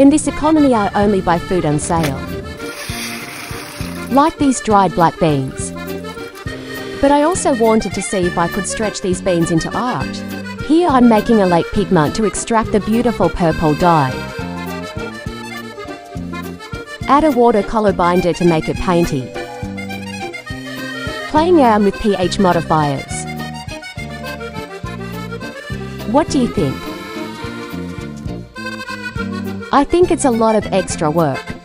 In this economy I only buy food on sale. Like these dried black beans. But I also wanted to see if I could stretch these beans into art. Here I'm making a lake pigment to extract the beautiful purple dye. Add a watercolor binder to make it painty. Playing around with pH modifiers. What do you think? I think it's a lot of extra work.